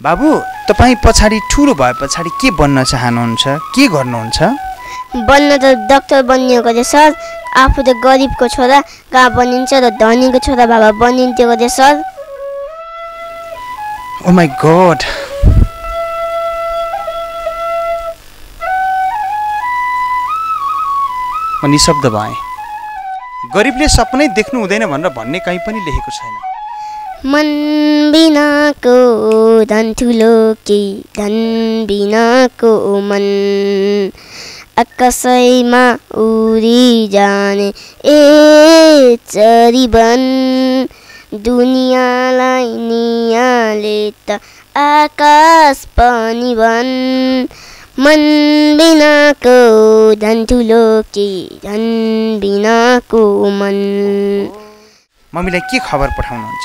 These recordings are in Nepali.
बाबु तपाईँ पछाडि ठुलो भए पछाडि के बन्न चाहनुहुन्छ? के गर्नुहुन्छ? बन्न त डक्टर बनिएको रे सर। आफू त गरिबको छोरा कहाँ बनिन्छ र धनीको छोरा बाबा बनिन्थ्यो रे सर? ओ माई गड म निशब्द भएँ। गरिबले सपनै देख्नु हुँदैन भनेर भन्ने कहीँ पनि लेखेको छैन। मन बिनाको धन ठुलो के धन बिनाको मन? आकाशैमा उडी जाने ए चरीबन दुनियाँलाई नियाले त आकाश पनि भन मन बिनाको धन ठुलो के धन बिनाको मन? मम्मीलाई के खबर पठाउनुहुन्छ?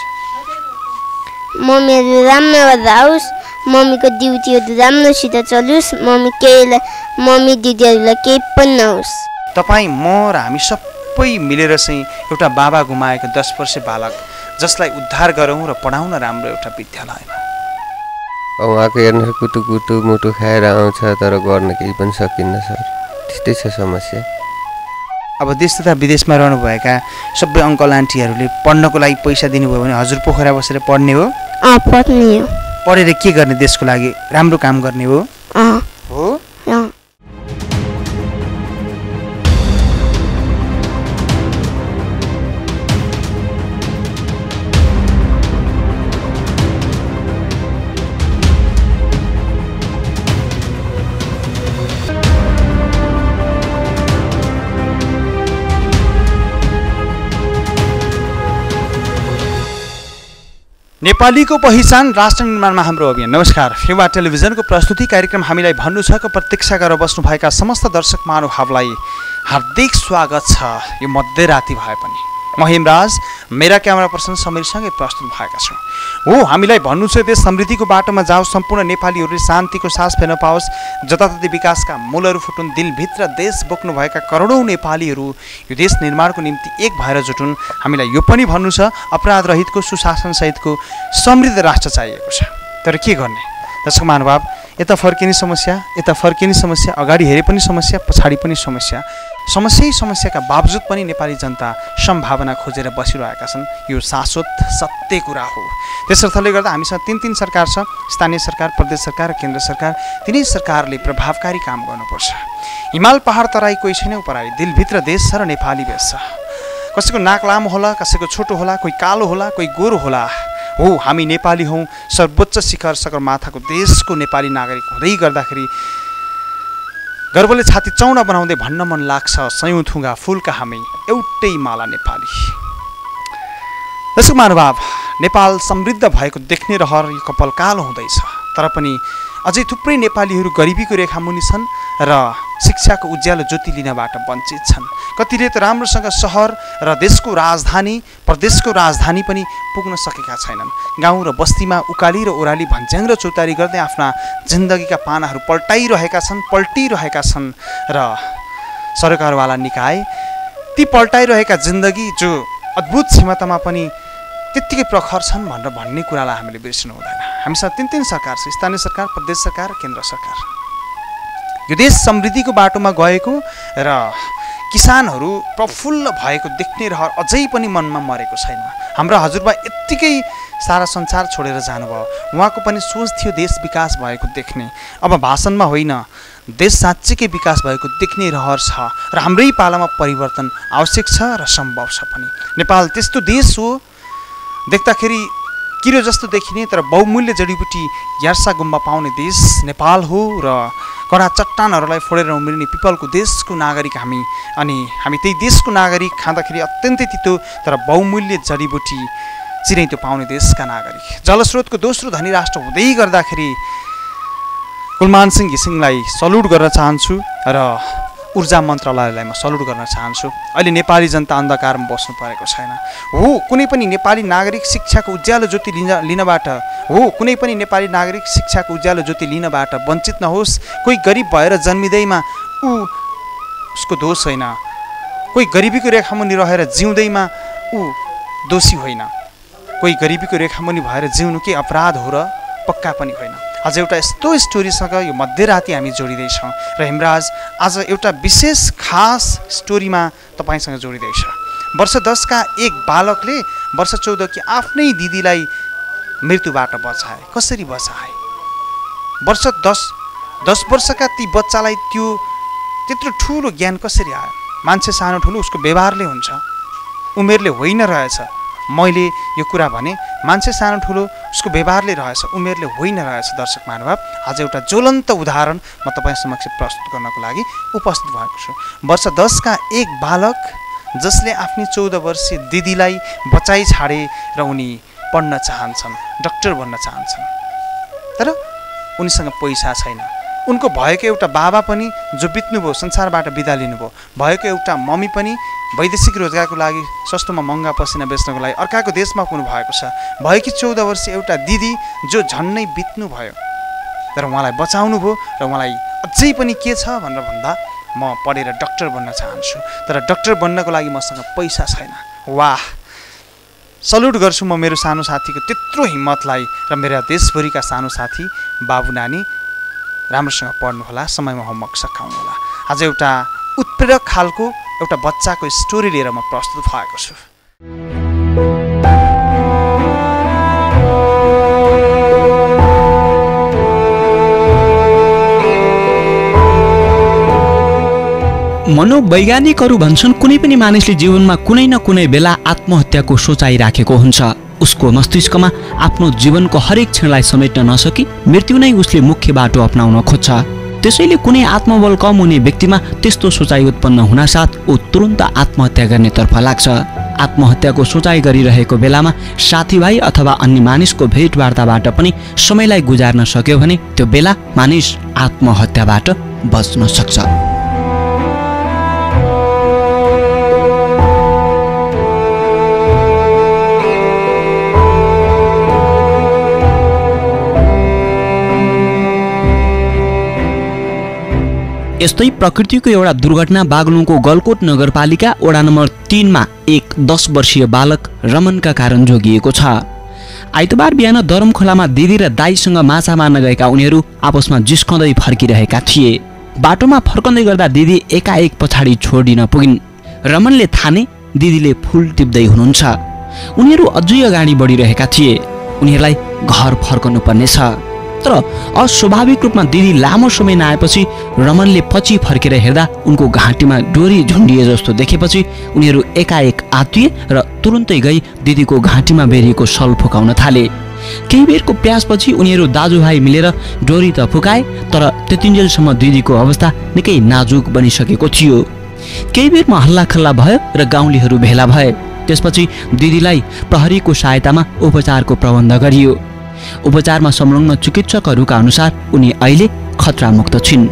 मम्मीहरू राम्रो गरेर आओस् मम्मीको ड्युटीहरू राम्रोसित चलोस् मम्मी केहीलाई मम्मी दिदीहरूलाई केही पनि नहोस् तपाईँ म र हामी सबै मिलेर चाहिँ एउटा बाबा गुमाएको दस वर्ष बालक जसलाई उद्धार गरौँ र पढाउन राम्रो एउटा विद्यालयमा। उहाँको हेर्नु कुटु कुटु मुटु खाएर आउँछ तर गर्न केही पनि सकिन्न सर। त्यस्तै छ समस्या। अब देश तथा विदेशमा रहनुभएका सबै अङ्कल आन्टीहरूले पढ्नको लागि पैसा दिनुभयो भने हजुर पोखरा बसेर पढ्ने हो। अँ पत्नी हो। पढेर के गर्ने देशको लागि? राम्रो काम गर्ने हो। नेपालीको पहिचान राष्ट्र निर्माणमा हाम्रो अभियान। नमस्कार। फेवा टेलिभिजनको प्रस्तुति कार्यक्रम हामीलाई भन्नु छको प्रतीक्षा गरेर बस्नुभएका समस्त दर्शक महानुभावलाई हार्दिक स्वागत छ। यो मध्यराति भए पनि। म हेमराज मेरा क्यामेरा पर्सन समीरसँगै प्रस्तुत भएका छौँ। हो हामीलाई भन्नु छ देश समृद्धिको बाटोमा जाओस् सम्पूर्ण नेपालीहरूले शान्तिको सास फेर्न पाओस् जताततै विकासका मूलहरू फुटुन् दिलभित्र देश बोक्नुभएका करोडौँ नेपालीहरू यो देश निर्माणको निम्ति एक भएर जुटुन्। हामीलाई यो पनि भन्नु छ अपराध रहितको सुशासनसहितको समृद्ध राष्ट्र चाहिएको छ। तर के गर्ने? दर्शक महानुभाव यता फर्किने समस्या यता फर्किने समस्या अगाडि हेरे पनि समस्या पछाडि पनि समस्या। समस्यै समस्याका बावजुद पनि नेपाली जनता सम्भावना खोजेर बसिरहेका छन्। यो शाश्वत सत्य कुरा हो। त्यसर्थले गर्दा हामीसँग तिन तिन सरकार छ स्थानीय सरकार प्रदेश सरकार केन्द्र सरकार। तिनै सरकारले प्रभावकारी काम गर्नुपर्छ। हिमाल पहाड तराई कोही छैन पराई दिलभित्र देश छ र नेपाली बेस छ। कसैको नाक लामो होला कसैको छोटो होला कोही कालो होला कोही गोरो होला। हो हामी नेपाली हौँ। सर्वोच्च शिखर सगरमाथाको देशको नेपाली नागरिक हुँदै गर्दाखेरि गर्वले छाती चौडा बनाउँदै भन्न मन लाग्छ सयौँ थुङ्गा फुलका हामी एउटै माला नेपाली। दर्शक महानुभाव नेपाल समृद्ध भएको देख्ने रहर यो कपाल कालो हुँदैछ तर पनि अझै थुप्रै नेपालीहरू गरिबीको रेखामुनि छन् र शिक्षाको उज्यालो ज्योति लिनबाट वञ्चित छन्। कतिले त राम्रोसँग सहर र देशको राजधानी प्रदेशको राजधानी पनि पुग्न सकेका छैनन्। गाउँ र बस्तीमा उकाली र ओह्राली भन्ज्याङ र चौतारी गर्दै आफ्ना जिन्दगीका पानाहरू पल्टाइरहेका छन् पल्टिरहेका छन् र सरकारवाला निकाय ती पल्टाइरहेका जिन्दगी जो अद्भुत क्षमतामा पनि त्यत्तिकै प्रखर छन् भनेर भन्ने कुरालाई हामीले बिर्सनु हुँदैन। हामीसँग तिन तिन सरकार छ स्थानीय सरकार प्रदेश सरकार केन्द्र सरकार। यो देश समृद्धिको बाटोमा गएको र किसानहरू प्रफुल्ल भएको देख्ने रहर अझै पनि मनमा मरेको छैन। हाम्रो हजुरबा यत्तिकै सारा संसार छोडेर जानुभयो। उहाँको पनि सोच थियो देश विकास भएको देख्ने। अब भाषणमा होइन देश साँच्चीकै विकास भएको देख्ने रहर छ र हाम्रै पालामा परिवर्तन आवश्यक छ र सम्भव छ पनि। नेपाल त्यस्तो देश हो देख्दाखेरि किरो जस्तो देखिने तर बहुमूल्य जडीबुटी यार्सा गुम्बा पाउने देश नेपाल हो र कडा चट्टानहरूलाई फोडेर उम्रिने पिपलको देशको नागरिक हामी। अनि हामी त्यही देशको नागरिक खाँदाखेरि अत्यन्तै तितो तर बहुमूल्य जडीबुटी चिरैतो पाउने देशका नागरिक। जलस्रोतको दोस्रो धनी राष्ट्र हुँदै गर्दाखेरि कुलमान सिंह घिसिङलाई सल्युट गर्न चाहन्छु र ऊर्जा मन्त्रालयलाई म सल्युट गर्न चाहन्छु। अहिले नेपाली जनता अन्धकारमा बस्नु परेको छैन। हो कुनै पनि नेपाली नागरिक शिक्षाको उज्यालो ज्योति लिन लिनबाट हो कुनै पनि नेपाली नागरिक शिक्षाको उज्यालो ज्योति लिनबाट वञ्चित नहोस्। कोही गरिब भएर जन्मिँदैमा ऊ उसको दोष होइन। कोही गरिबीको रेखामुनि रहेर जिउँदैमा ऊ दोषी होइन। कोही गरिबीको रेखामुनि भएर जिउनु के अपराध हो र पक्का पनि होइन। आज एउटा यस्तो स्टोरीसँग यो मध्यराति हामी जोडिँदैछौँ। र हेमराज आज एउटा विशेष खास स्टोरीमा तपाईँसँग जोडिँदैछ। वर्ष दसका एक बालकले वर्ष चौधकी आफ्नै दिदीलाई मृत्युबाट बचाए। कसरी बचाए? वर्ष दस दस वर्षका ती बच्चालाई त्यो त्यत्रो ठुलो ज्ञान कसरी आयो? मान्छे सानो ठुलो उसको व्यवहारले हुन्छ। उमेरले होइन रहेछ। मैले यो कुरा भने मान्छे सानो ठुलो उसको व्यवहारले रहेछ उमेरले होइन रहेछ दर्शक महानुभाव। आज एउटा ज्वलन्त उदाहरण म तपाईँ समक्ष प्रस्तुत गर्नको लागि उपस्थित भएको छु। वर्ष दसका एक बालक जसले आफ्नी चौध वर्षीय दिदीलाई बचाइ छाडे र उनी पढ्न चाहन्छन् डक्टर बन्न चाहन्छन्। तर उनीसँग पैसा छैन। उनको भएको एउटा बाबा पनि जो बित्नुभयो संसारबाट बिदा लिनुभयो भएको एउटा मम्मी पनि वैदेशिक रोजगारको लागि सस्तोमा महँगा पसिना बेच्नको लागि अर्काको देशमा पुग्नु भएको छ। भएकी चौध वर्ष एउटा दिदी जो झन्नै बित्नु भयो। तर उहाँलाई बचाउनु भयो र उहाँलाई अझै पनि के छ भनेर भन्दा म पढेर डक्टर बन्न चाहन्छु। तर डक्टर बन्नको लागि मसँग पैसा छैन। वाह! सल्युट गर्छु म मेरो सानो साथीको त्यत्रो हिम्मतलाई र मेरा देशभरिका सानो साथी बाबु नानी राम्रोसँग पढ्नुहोला समयमा होमवर्क सघाउनुहोला। आज एउटा उत्प्रेरक खालको एउटा बच्चाको स्टोरी लिएर म प्रस्तुत भएको छु। मनोवैज्ञानिकहरू भन्छन् कुनै पनि मानिसले जीवनमा कुनै न कुनै बेला आत्महत्याको सोचाइ राखेको हुन्छ। उसको मस्तिष्कमा आफ्नो जीवनको हरेक क्षणलाई समेट्न नसकी मृत्यु नै उसले मुख्य बाटो अप्नाउन खोज्छ। त्यसैले कुनै आत्मबल कम हुने व्यक्तिमा त्यस्तो सोचाइ उत्पन्न हुनासाथ ऊ तुरन्त आत्महत्या गर्नेतर्फ लाग्छ। आत्महत्याको सोचाइ गरिरहेको बेलामा साथीभाइ अथवा अन्य मानिसको भेटवार्ताबाट पनि समयलाई गुजार्न सक्यो भने त्यो बेला मानिस आत्महत्याबाट बच्न सक्छ। यस्तै प्रकृतिको एउटा दुर्घटना बागलुङको गलकोट नगरपालिका वडा नम्बर तिनमा एक दस वर्षीय बालक रमनका कारण जोगिएको छ। आइतबार बिहान दरम खोलामा दिदी र दाईसँग माछा मार्न गएका उनीहरू आपसमा जिस्कँदै फर्किरहेका थिए। बाटोमा फर्कँदै गर्दा दिदी एकाएक पछाडि छोडिन पुगिन्। रमनले थाने दिदीले फुल टिप्दै हुनुहुन्छ। उनीहरू अझै अगाडि बढिरहेका थिए। उनीहरूलाई घर फर्कनु पर्नेछ। तर अस्वाभाविक रूपमा दिदी लामो समय नआएपछि रमनले पछि फर्केर हेर्दा उनको घाँटीमा डोरी झुन्डिए जस्तो देखेपछि उनीहरू एकाएक आत्तिए र तुरुन्तै गई दिदीको घाँटीमा बेरिएको सल फुकाउन थाले। केही बेरको प्यासपछि उनीहरू दाजुभाइ मिलेर डोरी त फुकाए तर त्यतिन्जेलसम्म दिदीको अवस्था निकै नाजुक बनिसकेको थियो। केही बेरमा हल्लाखल्ला भयो र गाउँलेहरू भेला भए। त्यसपछि दिदीलाई प्रहरीको सहायतामा उपचारको प्रबन्ध गरियो। उपचारमा संलग्न चिकित्सकहरूका अनुसार उनी अहिले खतरामुक्त छिन्।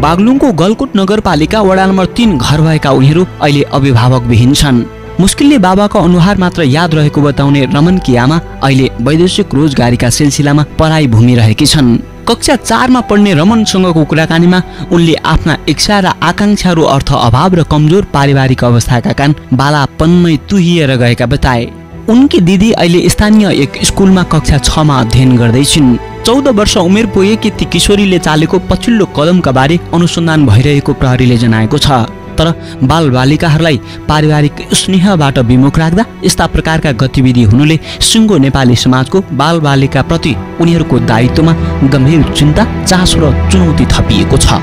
बागलुङको गलकुट नगरपालिका वडा नम्बर तिन घर भएका उनीहरू अहिले अभिभावकविहीन छन्। मुस्किलले बाबाको अनुहार मात्र याद रहेको बताउने रमनकी आमा अहिले वैदेशिक रोजगारीका सिलसिलामा पढाइ भूमिरहेकी छन्। कक्षा चारमा पढ्ने रमनसँगको कुराकानीमा उनले आफ्ना इच्छा र आकाङ्क्षाहरू अर्थ अभाव र कमजोर पारिवारिक अवस्थाका कारण बालापनमै तुहिएर गएका बताए। उनकी दिदी अहिले स्थानीय एक स्कुलमा कक्षा छमा अध्ययन गर्दैछिन्। चौध वर्ष उमेर पुगेकी ती किशोरीले चालेको पछिल्लो कदमका बारे अनुसन्धान भइरहेको प्रहरीले जनाएको छ। तर बालबालिकाहरूलाई पारिवारिक स्नेहबाट विमुख राख्दा यस्ता प्रकारका गतिविधि हुनुले सिङ्गो नेपाली समाजको बालबालिकाप्रति उनीहरूको दायित्वमा गम्भीर चिन्ता चासो र चुनौती थपिएको छ।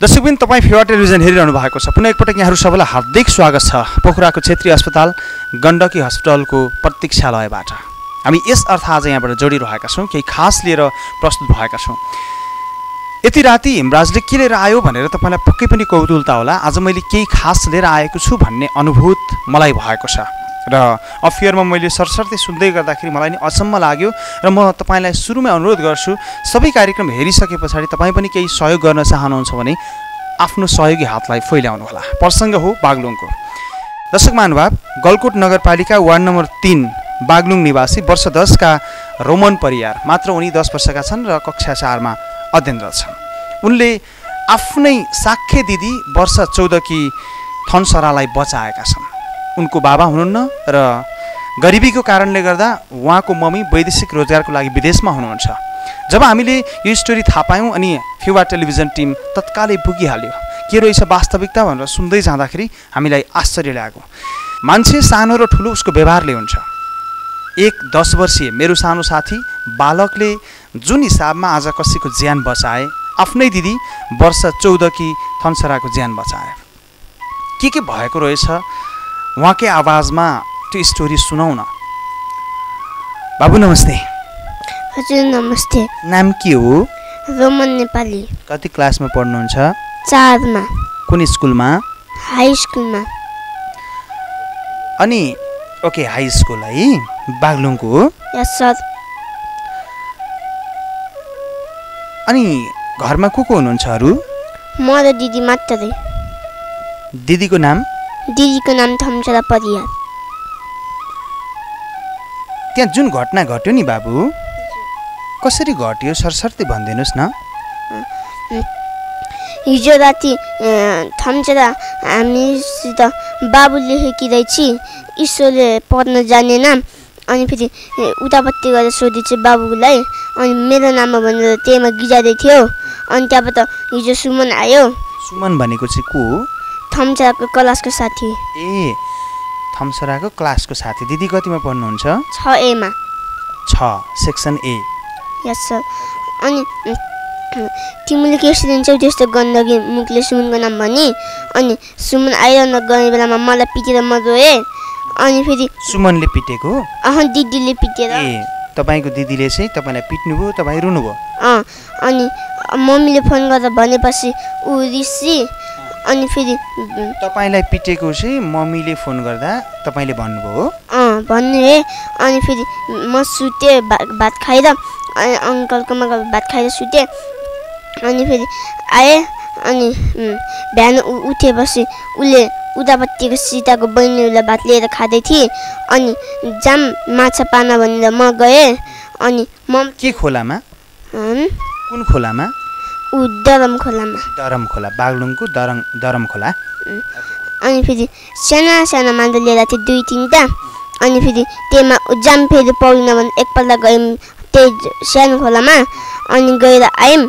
दर्शकबिन तपाईँ फेवा टेलिभिजन हेरिरहनु भएको छ। पुनः एकपटक यहाँहरू सबैलाई हार्दिक स्वागत छ। पोखराको क्षेत्रीय अस्पताल गण्डकी हस्पिटलको प्रतीक्षालयबाट। हामी यस अर्थ आज यहाँबाट जोडिरहेका छौँ केही खास लिएर प्रस्तुत भएका छौँ। यति राति हिमराजले के लिएर आयो भनेर तपाईँलाई पक्कै पनि कौतुलता होला। आज मैले केही खास लिएर आएको छु भन्ने अनुभूत मलाई भएको छ। र अफियरमा मैले सरसर्ती सुन्दै गर्दाखेरि मलाई नि अचम्म लाग्यो र म तपाईँलाई सुरुमै अनुरोध गर्छु सबै कार्यक्रम हेरिसके पछाडि तपाईँ पनि केही सहयोग गर्न चाहनुहुन्छ भने आफ्नो सहयोगी हातलाई फैल्याउनु होला। प्रसङ्ग हो बागलुङको। दर्शक महानुभाव गलकोट नगरपालिका वार्ड नम्बर तिन बागलुङ निवासी वर्ष दसका रोमन परियार मात्र उनी दस वर्षका छन् र कक्षा चारमा अध्ययनरत छन्। उनले आफ्नै साख्य दिदी वर्ष चौधकी थनसरालाई बचाएका छन्। उनको बाबा हुनुहुन्न र गरिबीको कारणले गर्दा उहाँको मम्मी वैदेशिक रोजगारको लागि विदेशमा हुनुहुन्छ। जब हामीले यो स्टोरी थाहा पायौँ अनि फेवा टेलिभिजन टिम तत्कालै पुगिहाल्यो के रहेछ वास्तविकता भनेर सुन्दै जाँदाखेरि हामीलाई आश्चर्य लाग्यो। मान्छे सानो र ठुलो उसको व्यवहारले हुन्छ। एक दस वर्षीय मेरो सानो साथी बालकले जुन हिसाबमा आज कसैको ज्यान बचाए आफ्नै दिदी वर्ष चौधकी थन्सराको ज्यान बचाए। के के भएको रहेछ? उहाँकै आवाजमा त्यो स्टोरी सुनाउ न बाबु नमस्ते। हजुर नमस्ते। नाम के हो? रोमन नेपाली। कति क्लासमा पढ्नुहुन्छ? चारमा। कुन स्कुलमा? हाई स्कुलमा। अनि ओके हाई स्कुल है। बागलुङको हो? यस सर अनि घरमा को को हुनुहुन्छ अरू? म र दिदी मात्रै। दिदीको नाम? दिदीको नाम थम्चरा परियार। त्यहाँ जुन घटना घट्यो नि बाबु कसरी घट्यो सरसर्ती भनिदिनुहोस् न। हिजो राति थम्चरा हामीसित बाबु लेखेकी रहेछ। ईश्वरले पढ्न जानेन अनि फेरि उतापट्टि गएर सोधेछ बाबुलाई अनि मेरो नाममा भनेर त्यहीमा गिजाँदै थियो। अनि त्यहाँबाट हिजो सुमन आयो। सुमन भनेको चाहिँ को हो? थम्चराको क्लासको साथी। ए थम्सराको क्लासको साथी। दिदी कतिमा पढ्नुहुन्छ? छ एमा। छ सेक्सन ए। Yes sir. अनि तिमीले के दिन्छौ त्यस्तो गन्दगी मुखले सुमनको नाम भनी। अनि सुमन आइरहन गउने बेलामा मलाई पिटेर म रोएँ अनि फेरि सुमनले पिटेको अह दिदीले पिटेर। ए तपाईँको दिदीले चाहिँ तपाईँलाई पिट्नुभयो तपाईँ रुनुभयो? अँ अनि मम्मीले फोन गरेर भनेपछि ऊ रिसी अनि फेरि तपाईँलाई पिटेको चाहिँ मम्मीले फोन गर्दा तपाईँले भन्नुभयो हो? अँ भन्नु हे अनि फेरि म सुतेँ भात भात खाएर अनि अङ्कलकोमा गएर भात खाएर सुतेँ। अनि फेरि आएँ अनि बिहान उठेपछि उसले उतापट्टिको सीताको बहिनीलाई भात लिएर खाँदै थिएँ। अनि जाम माछा पाना भनेर म गएँ। अनि म के खोलामा? कुन खोलामा? ऊ दरम खोलामा। दरम खोला बागलुङको दरङ दरम खोला। अनि फेरि साना साना मान्छे लिएर थियो दुई तिनवटा। अनि फेरि त्यहीमा जाम फेरि पाउन भने एकपल्ट गयौँ त्यही सानो खोलामा। अनि गएर आयौँ।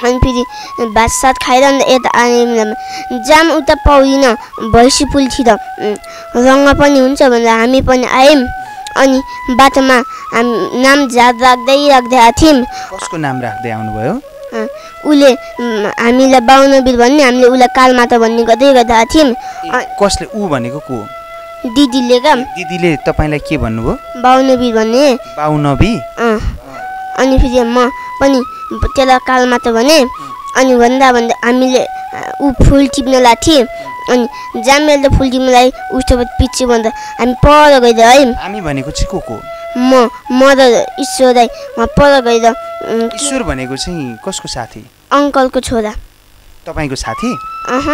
अनि फेरि भात सात अन्त यता आयौँ बेलामा जाम उता पाउँदिन भैँसी पुलतिर रङ्ग पनि हुन्छ भनेर हामी पनि आयौँ अनि बाटोमा हामी नाम झार राख्दै राख्दै आएको थियौँ कसको नाम राख्दै आउनुभयो उसले हामीलाई बाहुनवीर भन्ने हामीले उसलाई कालमाता भन्ने गर्दै गर्दा आएको थियौँ कसले ऊ भनेको को दिदीले का दिदीले तपाईँलाई के भन्नुभयो बाहुनवीर भन्ने अँ अनि फेरि म पनि त्यसलाई कालमाता भने अनि भन्दा भन्दा हामीले ऊ फुल टिप्न थिएँ अनि जामेल त फुल टिप्न लाएँ उसको पछि भन्दा हामी पर गएर है। हामी भनेको चाहिँ को को? म म र ईश्वर राई म पर गएर ईश्वर भनेको चाहिँ कसको साथी? अङ्कलको छोरा। तपाईँको साथी? अह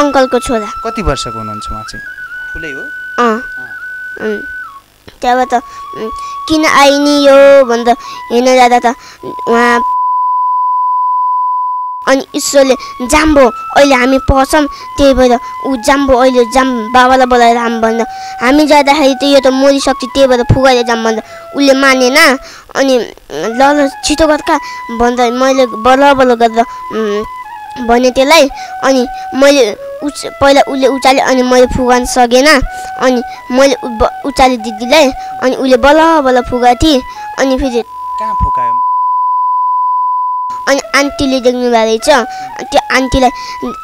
अङ्कलको छोरा। कति वर्षको हुनुहुन्छ उहाँ चाहिँ? ठुलै हो? अँ। त्यहाँबाट किन आइनी यो भनेर हेर्न जाँदा त उहाँ अनि ईश्वरले जाम्बो अहिले हामी पढ्छौँ त्यही भएर ऊ जाम्बो अहिले जाम बाबालाई बोलाएर हामी भन्दा हामी जाँदाखेरि त यो त मरिसक्छ त्यही भएर फुगाएर जाम भन्दा उसले मानेन। अनि ल ल छिटो गर्का भन्दा मैले बल्ल बल्ल गरेर भने त्यसलाई अनि मैले उच पहिला उसले उचाले अनि मैले फुगाउन सकेन। अनि मैले उचाले दिदीलाई अनि उसले बल्ल बल्ल फुगाएको थिएँ। अनि फेरि कहाँ फुकायो? अनि आन्टीले देख्नु भएको रहेछ। त्यो आन्टीलाई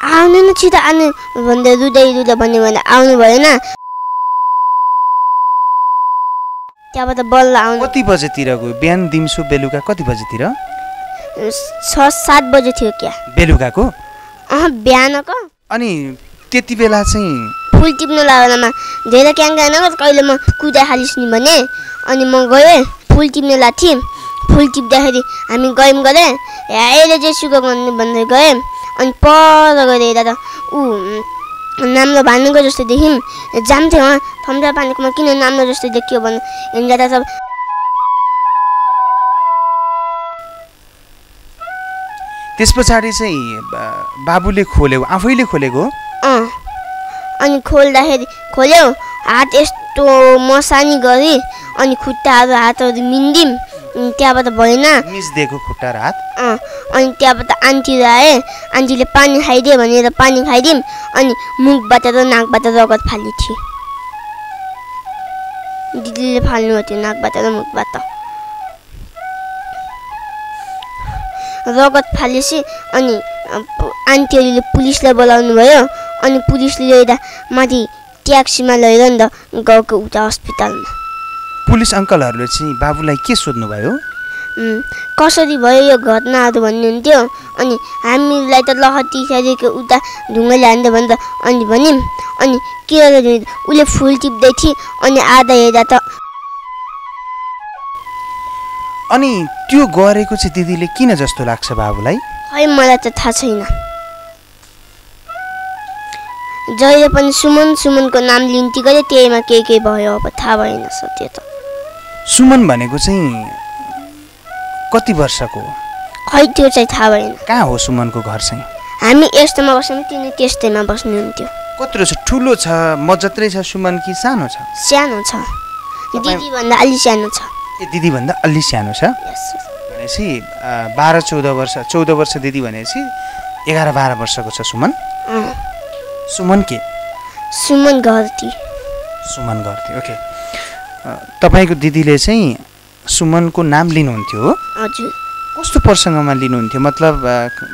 आउनु न छिटो आउनु। भन्दा रुँदै रुँदै भन्यो भने आउनु भएन। त्यहाँबाट बल्ल आउनु। कति बजेतिर गयो? बिहान दिउँसो बेलुका कति बजेतिर? छ सात बजे थियो क्या। बेलुकाको? अँ बिहानको। अनि त्यति बेला चाहिँ फुल टिप्नु लागेकोमा धेरै क्याङ्का नगर कहिले म कुदाइहालिस् नि भने। अनि म गएँ फुल टिप्नु लाएको थिएँ फुल टिप्दाखेरि हामी गयौँ गरे अहिले चाहिँ सुको भन्ने भन्दै गएँ अनि पर गएर हेर्दा त ऊ नाम्लो भानुको जस्तो देख्यौँ जान्थ्यो उहाँ थम्जा पानीकोमा किन नाम्लो जस्तो देखियो भन्नु हिँड्दा त सब त्यस पछाडि चाहिँ बाबुले खोल्यो आफैले खोलेको? अँ अनि खोल्दाखेरि खोल्यो हात यस्तो मसानी गरी अनि खुट्टाहरू हातहरू मिन्दिम अनि त्यहाँबाट भएन। मिच्दिएको खुट्टा र हात अँ अनि त्यहाँबाट आन्टी आएँ आन्टीले पानी खाइदियो भनेर पानी खाइदिउँ अनि मुखबाट र नाकबाट रगत फालिथ्यो। दिदीले फाल्नु थियो नाकबाट र मुखबाट रगत फालेपछि अनि आन्टीहरूले पुलिसलाई बोलाउनु भयो अनि पुलिसले ल्याइदा माथि ट्याक्सीमा त गाउँको उता हस्पिटलमा। पुलिस अङ्कलहरूले चाहिँ बाबुलाई के सोध्नुभयो? कसरी भयो यो घटनाहरू भन्नुहुन्थ्यो? अनि हामीलाई त लहटी खेलेको उता ढुङ्गाले हान्दै भन्दा अनि भन्यौँ अनि के भने उसले फुल टिप्दै थिए। अनि आधा हेर्दा त अनि त्यो गरेको चाहिँ दिदीले किन जस्तो लाग्छ बाबुलाई? खै मलाई त थाहा छैन। जहिले पनि सुमन सुमनको नाम लिन्ती गरे त्यहीमा के के भयो अब थाहा भएन सत्य त। सुमन भनेको चाहिँ कति वर्षको हो? खै त्यो चाहिँ थाहा भएन। कहाँ हो सुमनको घर चाहिँ? हामी यस्तोमा बस्यौँ तिनी त्यस्तैमा बस्नुहुन्थ्यो। कत्रो छ? ठुलो छ म जत्रै छ सुमन कि सानो छ? सानो छ। दिदीभन्दा अलि सानो छ। ए दिदीभन्दा अलि सानो छ? भनेपछि बाह्र चौध वर्ष चौध वर्ष दिदी भनेपछि एघार बाह्र वर्षको छ सुमन। सुमन के? सुमन घरती। सुमन गर्थ्यो ओके। तपाईँको दिदीले चाहिँ सुमनको नाम लिनुहुन्थ्यो हो? हजुर। कस्तो प्रसङ्गमा लिनुहुन्थ्यो? मतलब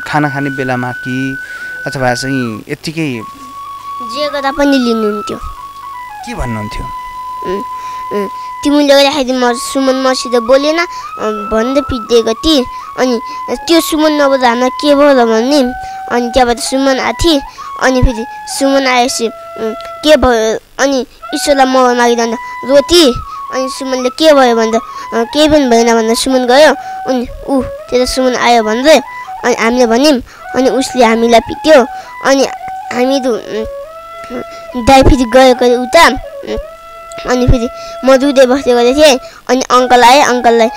खाना खाने बेलामा कि अथवा चाहिँ यत्तिकै? जे गर्दा पनि लिनुहुन्थ्यो। के भन्नुहुन्थ्यो? तिमीले गर्दाखेरि म सुमन मसित बोलेन भन्दै पिट्दिएको थिएँ अनि त्यो सुमन नबोल्दा हामीलाई के भयो र भन्ने। अनि त्यहाँबाट सुमन आएको थिएँ अनि फेरि सुमन आएपछि के भयो? अनि ईश्वरलाई मोबाइल मागिरहँदा रोटी अनि सुमनले के भयो भन्दा केही पनि भएन भन्दा सुमन गयो अनि ऊ त्यो सुमन आयो भन्दै अनि हामीले भन्यौँ अनि उसले हामीलाई पिट्यो अनि अँ, दाइ फेरि गयो गयो उता अनि फेरि म रुँदै बसेको थिएँ अनि अङ्कल आएँ अङ्कललाई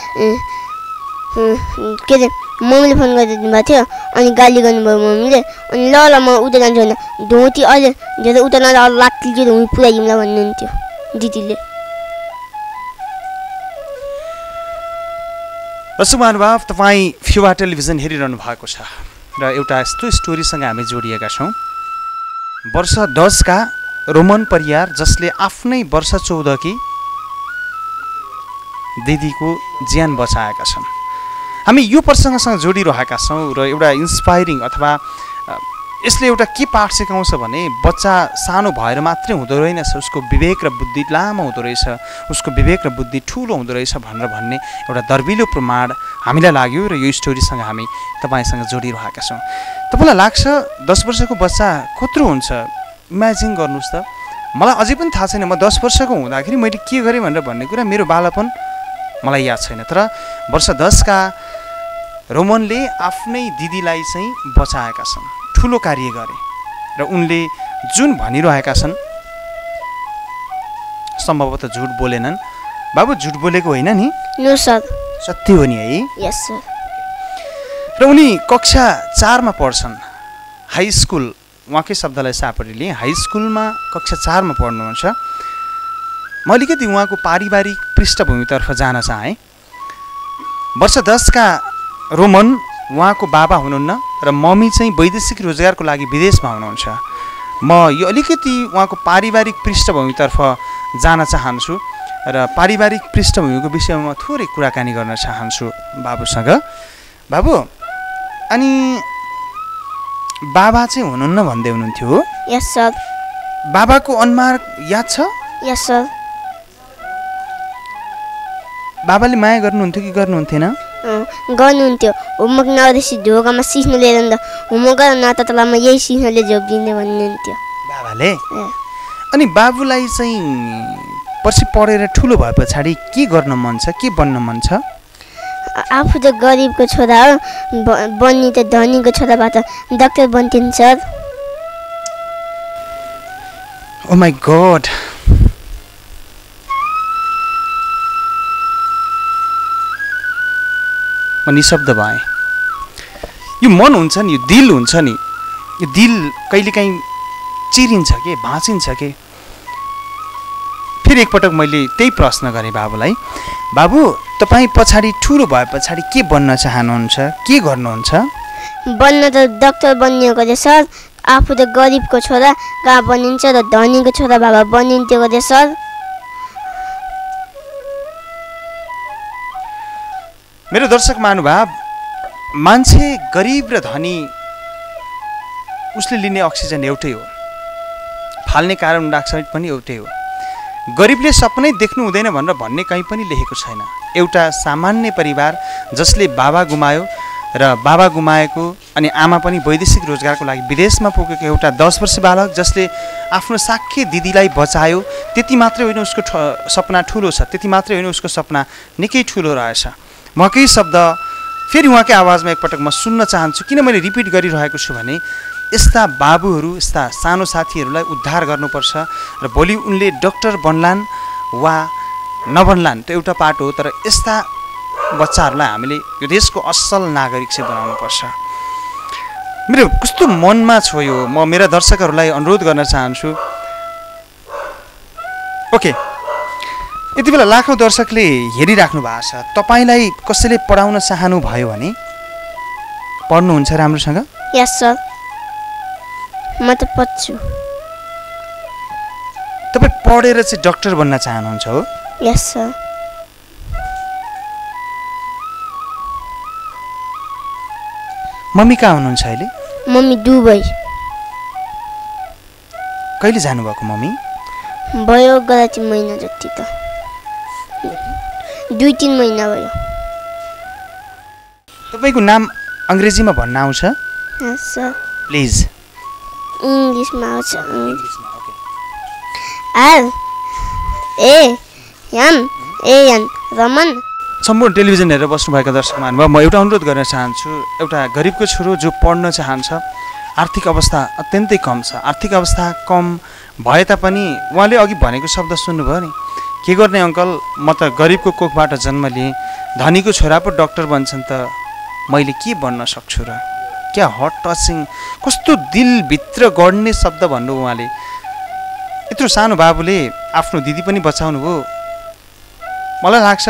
के अरे मम्मीले फोन गरिदिनु भएको थियो अनि गाली गर्नुभयो मम्मीले अनि ल ल म उता जान्छु भन्दा धोती अहिले धेरै उता नला लाठी पुऱ्याइदिउँला भन्नुहुन्थ्यो दिदीले। दर्शक महानुभाव तपाईँ फ्युवा टेलिभिजन हेरिरहनु भएको छ र एउटा यस्तो स्टोरीसँग हामी जोडिएका छौँ। वर्ष दसका रोमन परियार जसले आफ्नै वर्ष चौधकी दिदीको ज्यान बचाएका छन्। हामी यो प्रसङ्गसँग जोडिरहेका छौँ र एउटा इन्सपाइरिङ अथवा यसले एउटा के पाठ सिकाउँछ भने बच्चा सानो भएर मात्रै हुँदो रहेनछ उसको विवेक र बुद्धि लामो हुँदो रहेछ उसको विवेक र बुद्धि ठुलो हुँदो रहेछ भनेर भन्ने एउटा दर्बिलो प्रमाण हामीलाई लाग्यो र यो स्टोरीसँग हामी तपाईँसँग जोडिरहेका छौँ। तपाईँलाई लाग्छ दस वर्षको बच्चा कत्रो हुन्छ? इमेजिन गर्नुहोस् त। मलाई अझै पनि थाहा छैन म दस वर्षको हुँदाखेरि मैले के गरेँ भनेर भन्ने कुरा मेरो बालापन मलाई याद छैन। तर वर्ष दसका रोमनले आफ्नै दिदीलाई चाहिँ बचाएका छन्। ठुलो कार्य गरे र उनले जुन भनिरहेका छन् सम्भवतः झुट बोलेनन्। बाबु झुट बोलेको होइन नि? सत्य हो नि है? र उनी कक्षा चारमा पढ्छन्। हाई स्कुल उहाँकै शब्दलाई सापरी लिएँ हाई स्कुलमा कक्षा चारमा पढ्नुहुन्छ। म अलिकति उहाँको पारिवारिक पृष्ठभूमितर्फ जान चाहेँ। वर्ष दसका रोमन उहाँको बाबा हुनुहुन्न। र मम्मी चाहिँ वैदेशिक रोजगारको लागि विदेशमा हुनुहुन्छ। म यो अलिकति उहाँको पारिवारिक पृष्ठभूमितर्फ जान चाहन्छु र पारिवारिक पृष्ठभूमिको विषयमा म थोरै कुराकानी गर्न चाहन्छु बाबुसँग। बाबु अनि बाबा चाहिँ हुनुहुन्न भन्दै हुनुहुन्थ्यो हो? यस सर बाबाको अनुहार याद छ? यस सर बाबाले माया गर्नुहुन्थ्यो कि गर्नुहुन्थेन? गर्नुहुन्थ्यो होमवर्क नगरेपछि ढोकामा सिस्नो लिएर अन्त होमवर्क गर न त यही सिस्नोले झोकिदिने भन्नुहुन्थ्यो बाबाले। अनि बाबुलाई चाहिँ पछि पढेर ठुलो भए पछाडि के गर्न मन छ के बन्न मन छ आफू त गरिबको छोरा हो बन्नी त धनीको छोराबाट डाक्टर बन्थिन् सर ओ माई गड म निशब्द भएँ। यो मन हुन्छ नि यो दिल हुन्छ नि यो दिल कहिलेकाहीँ चिरिन्छ के भाँचिन्छ के? फेरि एकपटक मैले त्यही प्रश्न गरेँ बाबुलाई। बाबु तपाईँ पछाडि ठुलो भए पछाडि के बन्न चाहनुहुन्छ के गर्नुहुन्छ? बन्न त डक्टर बनिएको रे सर। आफू त गरिबको छोरा कहाँ बनिन्छ र धनीको छोरा बाबा बनिन्थ्यो रे सर। मेरो दर्शक महानुभाव मान्छे गरिब र धनी उसले लिने अक्सिजन एउटै हो। फाल्ने कार्बन डाइअक्साइड पनि एउटै हो। गरिबले सपनै देख्नु हुँदैन भनेर भन्ने कहीँ पनि लेखेको छैन। एउटा सामान्य परिवार जसले बाबा गुमायो र बाबा गुमाएको अनि आमा पनि वैदेशिक रोजगारको लागि विदेशमा पुगेको एउटा दस वर्ष बालक जसले आफ्नो साख्य दिदीलाई बचायो त्यति मात्रै होइन उसको सपना ठुलो छ। त्यति मात्रै होइन उसको सपना निकै ठुलो रहेछ। म केही शब्द फेरि उहाँकै आवाजमा एकपटक म सुन्न चाहन्छु। किन मैले रिपिट गरिरहेको छु भने यस्ता बाबुहरू यस्ता सानो साथीहरूलाई उद्धार गर्नुपर्छ र भोलि उनले डक्टर बन्लान् वा नबन्लान् त्यो एउटा पाटो हो तर यस्ता बच्चाहरूलाई हामीले यो देशको असल नागरिक चाहिँ बनाउनुपर्छ। मेरो कस्तो मनमा छोयो म मेरा दर्शकहरूलाई अनुरोध गर्न चाहन्छु। ओके। यति बेला लाखौँ दर्शकले हेरिराख्नु भएको छ। तपाईँलाई कसैले पढाउन चाहनु भयो भने? पढ्नुहुन्छ राम्रोसँग? यस सर म त पढ्छु। तपाईँ पढेर चाहिँ डक्टर बन्न चाहनुहुन्छ हो? यस सर मम्मी कहाँ हुनुहुन्छ अहिले? Mummy Dubai. कहिले जानुभएको मम्मी? भयो गला तिन महिना जति त। दुई तिन महिना भयो। तपाईँको नाम अङ्ग्रेजीमा भन्न आउँछ? प्लिज इङ्ग्लिसमा आउँछ। आर ए याम ए यान रमन। सम्पूर्ण टेलिभिजन हेरेर बस्नुभएका दर्शक महानुभाव म एउटा अनुरोध गर्न चाहन्छु एउटा गरिबको छोरो जो पढ्न चाहन्छ आर्थिक अवस्था अत्यन्तै कम छ। आर्थिक अवस्था कम भए तापनि उहाँले अघि भनेको शब्द सुन्नुभयो नि। के गर्ने अङ्कल? म त गरिबको कोखबाट जन्म लिएँ धनीको छोरा पो डक्टर बन्छन् त। मैले के बन्न सक्छु र? क्या हट टचिङ कस्तो दिलभित्र गढ्ने शब्द भन्नु उहाँले? यत्रो सानो बाबुले आफ्नो दिदी पनि बचाउनु भयो मलाई लाग्छ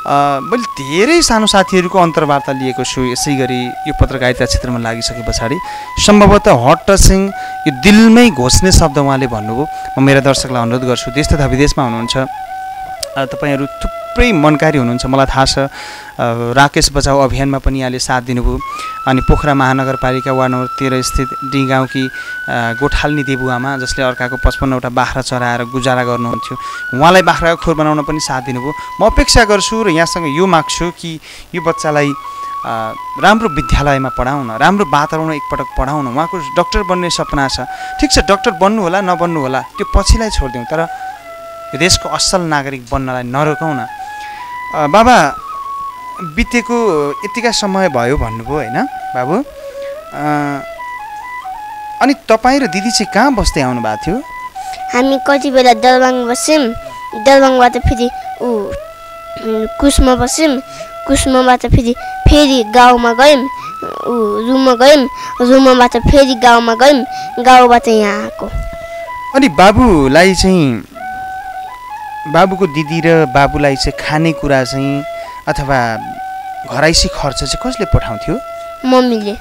मैले धेरै सानो साथीहरूको अन्तर्वार्ता लिएको छु यसै गरी यो पत्रकारिता क्षेत्रमा लागिसके पछाडि। सम्भवतः हट टचिङ यो दिलमै घोस्ने शब्द उहाँले भन्नुभयो। म मेरा दर्शकलाई अनुरोध गर्छु देश तथा विदेशमा हुनुहुन्छ। तपाईँहरू थुप्रै मनकारी हुनुहुन्छ। मलाई थाहा छ राकेश बचाउ अभियानमा पनि यहाँले साथ दिनुभयो। अनि पोखरा महानगरपालिका वार्ड नम्बर तेह्र स्थित डी गाउँकी अ, गोठाल्नी देबुआमा जसले अर्काको पचपन्नवटा बाख्रा चराएर गुजारा गर्नुहुन्थ्यो। उहाँलाई बाख्राको खोर बनाउन पनि साथ दिनुभयो। म अपेक्षा गर्छु र यहाँसँग यो माग्छु कि यो बच्चालाई राम्रो विद्यालयमा पढाउन राम्रो वातावरण एकपटक पढाउन। उहाँको डक्टर बन्ने सपना छ। ठिक छ डक्टर बन्नु होला नबन्नु होला त्यो पछिलाई छोडिदिउँ। तर यो देशको असल नागरिक बन्नलाई नरोकौँ न। अ, बाबा बितेको यतिका समय भयो भन्नुभयो होइन? बाबु? अनि तपाईँ र दिदी चाहिँ कहाँ बस्दै आउनु भएको थियो? हामी कति बेला दरबाङ बस्यौँ। दरबाङबाट फेरि ऊ कुसमा बस्यौँ। कुसमाबाट फेरि फेरि गाउँमा गयौँ। ऊ रुममा गयौँ। रुमबाट फेरि गाउँमा गयौँ। गाउँबाट यहाँ आएको। अनि बाबुलाई चाहिँ बाबुको दिदी र बाबुलाई चाहिँ खानेकुरा चाहिँ अथवा घराइसी खर्च चाहिँ कसले पठाउँथ्यो? मम्मीले।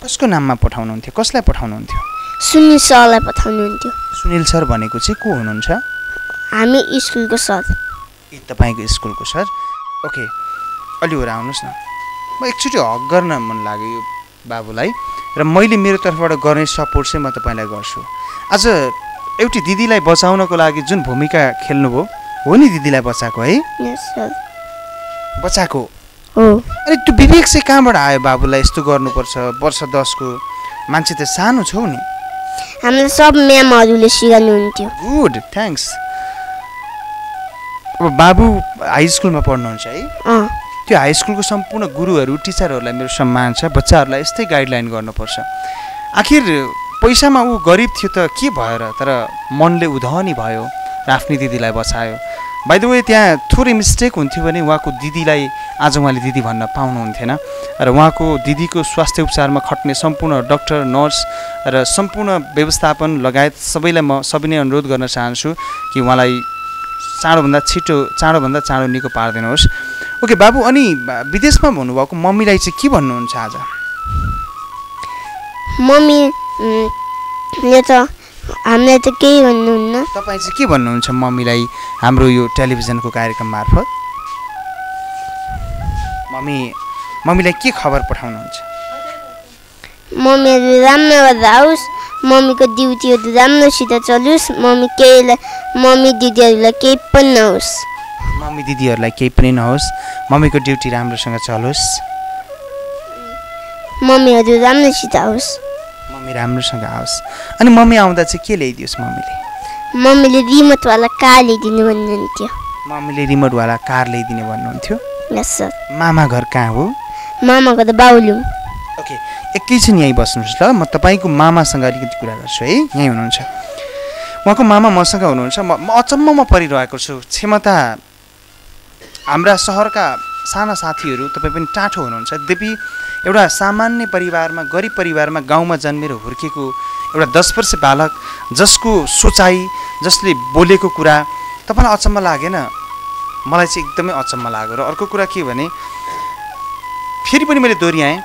कसको नाममा पठाउनुहुन्थ्यो? कसलाई पठाउनुहुन्थ्यो? सुनिल सरलाई पठाउनुहुन्थ्यो। सुनिल सर भनेको चाहिँ को हुनुहुन्छ? हामी स्कुलको सर। ए तपाईँको स्कुलको सर? ओके अलि ओर आउनुहोस् न। म एकचोटि हक गर्न मन लाग्यो यो बाबुलाई र मैले मेरो तर्फबाट गर्ने सपोर्ट चाहिँ म तपाईँलाई गर्छु। आज एउटी दिदीलाई बचाउनको लागि जुन भूमिका खेल्नुभयो हो नि दिदीलाई बचाएको है? बचाएको? हो। अनि त्यो विवेक चाहिँ कहाँबाट आयो बाबुलाई यस्तो गर्नुपर्छ वर्ष दसको? मान्छे त सानो छौ नि। सब म्यामहरूले सिकाउनुहुन्थ्यो। गुड थ्याङ्क्स अब बाबु हाई स्कुलमा पढ्नुहुन्छ है? त्यो हाई स्कुलको सम्पूर्ण गुरुहरू टिचरहरूलाई मेरो सम्मान छ बच्चाहरूलाई यस्तै गाइडलाइन गर्नुपर्छ। आखिर पैसामा ऊ गरिब थियो त के भएर तर मनले उधनी भयो र आफ्नी दिदीलाई बचायो। द वे त्यहाँ थोरै मिस्टेक हुन्थ्यो भने उहाँको दिदीलाई आज उहाँले दिदी भन्न पाउनुहुन्थेन र उहाँको दिदीको स्वास्थ्य उपचारमा खट्ने सम्पूर्ण डक्टर नर्स र सम्पूर्ण व्यवस्थापन लगायत सबैलाई म सबै नै अनुरोध गर्न चाहन्छु कि उहाँलाई चाँडोभन्दा छिटो चाँडोभन्दा चाँडो निको पारिदिनुहोस्। ओके बाबु अनि विदेशमा भन्नुभएको मम्मीलाई चाहिँ के भन्नुहुन्छ आज? मम्मी ले त हामीलाई त केही भन्नुहुन्न। तपाईँ चाहिँ के भन्नुहुन्छ मम्मीलाई हाम्रो यो टेलिभिजनको कार्यक्रम मार्फत? मम्मी मम्मीलाई के खबर पठाउनुहुन्छ? मम्मीहरू राम्रो गरेर आओस् मम्मीको ड्युटीहरू राम्रोसित चलोस् मम्मी केहीलाई मम्मी दिदीहरूलाई केही पनि नहोस्। मम्मी दिदीहरूलाई केही पनि नहोस् मम्मीको ड्युटी राम्रोसँग चलोस्। मम्मीहरू राम्रोसित आओस्। मम्मी राम्रोसँग आओस्। अनि मम्मी आउँदा चाहिँ के ल्याइदियोस् मम्मीले? मम्मीले रिमोटवाला कार ल्याइदिनु भन्नुहुन्थ्यो। मम्मीले रिमोटवाला कार ल्याइदिने भन्नुहुन्थ्यो? मामा घर कहाँ हो? मामाको त बाउलुङ। ओके एकैछिन यहीँ बस्नुहोस् ल। म तपाईँको मामासँग अलिकति कुरा गर्छु है। यहीँ हुनुहुन्छ। उहाँको मामा मसँग हुनुहुन्छ। म म अचम्ममा परिरहेको छु। क्षमता हाम्रा सहरका साना साथीहरू तपाईँ पनि टाठो हुनुहुन्छ। यद्यपि एउटा सामान्य परिवारमा गरिब परिवारमा गाउँमा जन्मेर हुर्केको एउटा दस वर्ष बालक जसको सोचाइ जसले बोलेको कुरा तपाईँलाई अचम्म लागेन? मलाई चाहिँ एकदमै अचम्म लाग्यो। र अर्को कुरा के भने फेरि पनि मैले दोहोऱ्याएँ।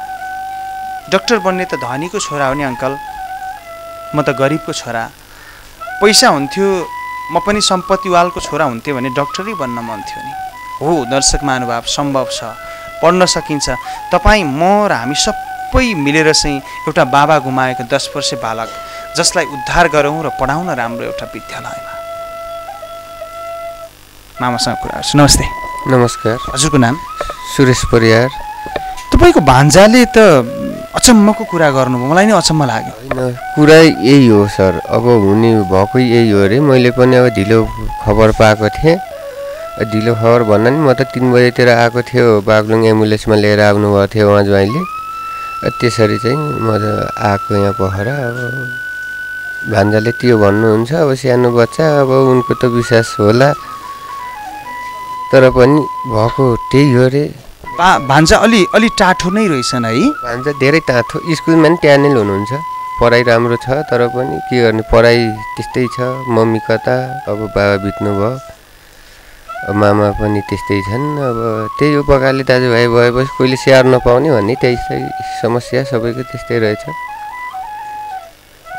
डक्टर बन्ने त धनीको छोरा हो नि अङ्कल। म त गरिबको छोरा। पैसा हुन्थ्यो म पनि सम्पत्तिवालको छोरा हुन्थ्यो भने डक्टरै बन्न मन थियो नि। हो दर्शक महानुभाव सम्भव छ। पढ्न सकिन्छ। तपाईँ म र हामी सबै मिलेर चाहिँ एउटा बाबा गुमाएको दस वर्ष बालक जसलाई उद्धार गरौँ र पढाउन राम्रो एउटा विद्यालयमा। मामासँग कुरा गर्छु। नमस्ते। नमस्कार। हजुरको नाम? सुरेश परियार। तपाईँको भान्जाले त अचम्मको कुरा गर्नुभयो। मलाई नै अचम्म लाग्यो। होइन कुरा यही हो सर। अब हुने भएको यही हो अरे। मैले पनि अब ढिलो खबर पाएको थिएँ। ढिलो खबर भन्दा नि म त तिन बजीतिर आएको थियो। बागलुङ एम्बुलेन्समा लिएर आउनुभएको थियो उहाँ ज्वाइँले। त्यसरी चाहिँ म त आएको यहाँ पखरा। अब भान्जाले त्यो भन्नुहुन्छ अब सानो बच्चा अब उनको त विश्वास होला। तर पनि भएको त्यही हो अरे बा भान्जा अलि अलि टाठो नै रहेछन् है। भान्जा धेरै टाठो। स्कुलमा नि ट्यानेल हुनुहुन्छ। पढाइ राम्रो छ तर पनि के गर्ने? पढाइ त्यस्तै छ। मम्मी कता? अब बाबा बित्नुभयो। अब मामा पनि त्यस्तै छन्। अब त्यही हो बगाले दाजुभाइ भएपछि कोहीले स्याहार नपाउने भन्ने त्यस्तै समस्या सबैको त्यस्तै रहेछ।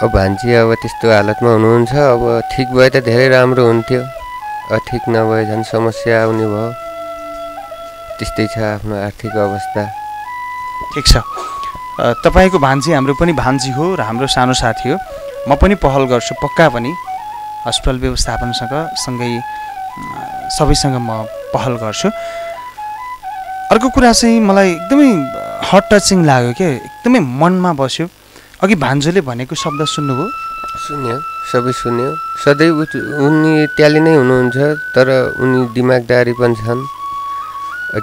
अब भान्जी अब त्यस्तो हालतमा हुनुहुन्छ अब ठिक भए त धेरै राम्रो हुन्थ्यो। ठिक नभए झन् समस्या आउने भयो। त्यस्तै छ आफ्नो आर्थिक अवस्था। ठिक छ। तपाईँको भान्जी हाम्रो पनि भान्जी हो र हाम्रो सानो साथी हो। म पनि पहल गर्छु पक्का पनि। हस्पिटल व्यवस्थापनसँग सँगै सबैसँग म पहल गर्छु। अर्को कुरा चाहिँ मलाई एकदमै हट टचिङ लाग्यो क्या एकदमै मनमा बस्यो। अघि भान्जोले भनेको शब्द सुन्नुभयो? सुन्यो सबै सुन्यो। सधैँ उनी ट्याली नै हुनुहुन्छ तर उनी दिमागदारी पनि छन्।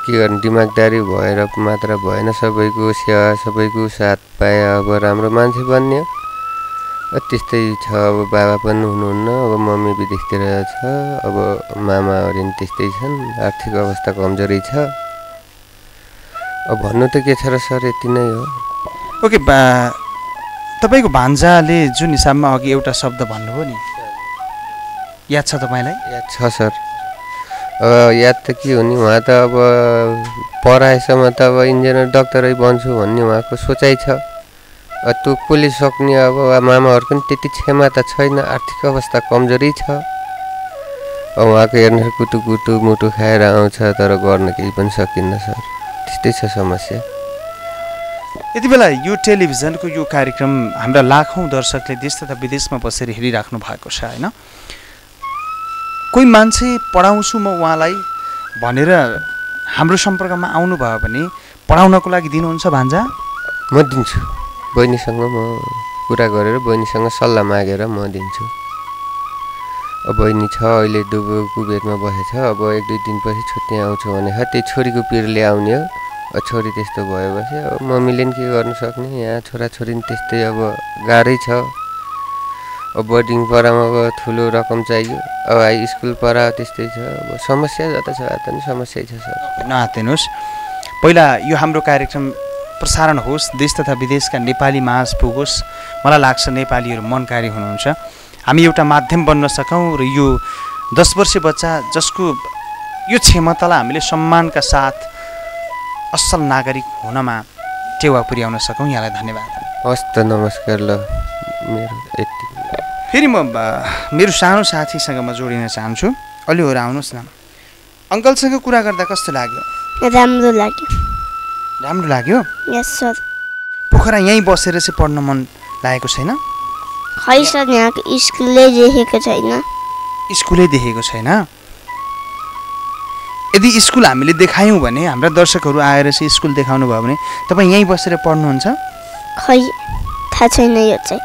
के गर्ने दिमागदारी भएर मात्र भएन सबैको सेवा सबैको साथ पाए अब राम्रो मान्छे बन्यो। त्यस्तै छ। अब बाबा पनि हुनुहुन्न। अब मम्मी विदेशतिर छ अब मामाहरू पनि त्यस्तै छन्। आर्थिक अवस्था कमजोरी छ। अब भन्नु त के छ र सर यति नै हो। ओके बा तपाईँको भान्जाले जुन हिसाबमा अघि एउटा शब्द भन्नुभयो नि याद छ तपाईँलाई? याद छ सर। अब याद त के हो नि उहाँ त अब पढाएसम्म त अब इन्जिनियर डक्टरै बन्छु भन्ने उहाँको सोचाइ छ। त्यो कसले सक्ने अब मामाहरूको पनि त्यति क्षमता छैन। आर्थिक अवस्था कमजोरी छ। उहाँको हेर्नु कुटु कुटु मुटु खाएर आउँछ तर गर्न केही पनि सकिन्न सर। त्यस्तै छ समस्या। यति बेला यो टेलिभिजनको यो कार्यक्रम हाम्रा लाखौँ दर्शकले देश तथा विदेशमा बसेर हेरिराख्नु भएको छ होइन? कोही मान्छे पढाउँछु म उहाँलाई भनेर हाम्रो सम्पर्कमा आउनुभयो भने पढाउनको लागि दिनुहुन्छ भान्जा? म दिन्छु। बहिनीसँग म कुरा गरेर बहिनीसँग सल्लाह मागेर म दिन्छु। अब बहिनी छ अहिले दुबई कुवेतमा बसेछ। अब एक दुई दिनपछि छुट्टी आउँछु भने त्यही छोरीको पिरले आउने हो। अब छोरी त्यस्तो भएपछि अब मम्मीले नि के गर्नु सक्ने? यहाँ छोराछोरी नि त्यस्तै अब गाह्रै छ। अब बोर्डिङ पढाउनको ठुलो रकम चाहियो। अब हाई स्कुल पढायो त्यस्तै छ। अब समस्या जता छ त नि समस्या छ सर। नहातिनुहोस् पहिला यो हाम्रो कार्यक्रम प्रसारण होस् देश तथा विदेशका नेपाली माझ पुगोस् मलाई लाग्छ नेपालीहरू मनकारी हुनुहुन्छ। हामी एउटा माध्यम बन्न सकौँ र यो दस वर्षीय बच्चा जसको यो क्षमतालाई हामीले सम्मानका साथ असल नागरिक हुनमा टेवा पुर्याउन सकौँ। यहाँलाई धन्यवाद। हस् त नमस्कार ल। मेरो यति। फेरि म मेरो सानो साथीसँग म जोडिन चाहन्छु। अलि हो आउनुहोस् न। अङ्कलसँग कुरा गर्दा कस्तो लाग्यो? राम्रो लाग्यो। राम्रो लाग्यो? यस सर पोखरा यहीँ बसेर चाहिँ पढ्न मन लागेको छैन? खै सर यहाँको स्कुलै देखेको छैन। स्कुलै देखेको छैन? यदि स्कुल हामीले देखायौँ भने हाम्रा दर्शकहरू आएर चाहिँ स्कुल देखाउनु भयो भने तपाईँ यहीँ बसेर पढ्नुहुन्छ? खै थाहा छैन यो चाहिँ।